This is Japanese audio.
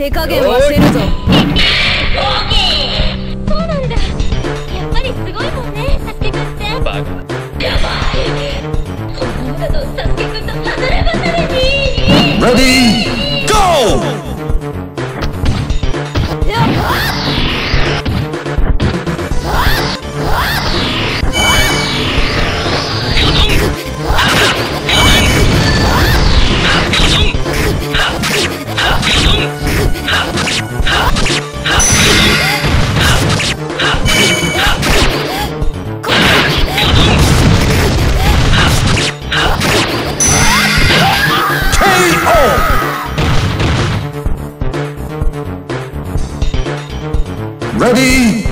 手加減はせるぞ。そうなんだ。やっぱりすごいもんね。サスケくんって。バカやばい。本物だとサスケくんと離れ離れに。Ready, go! Ready?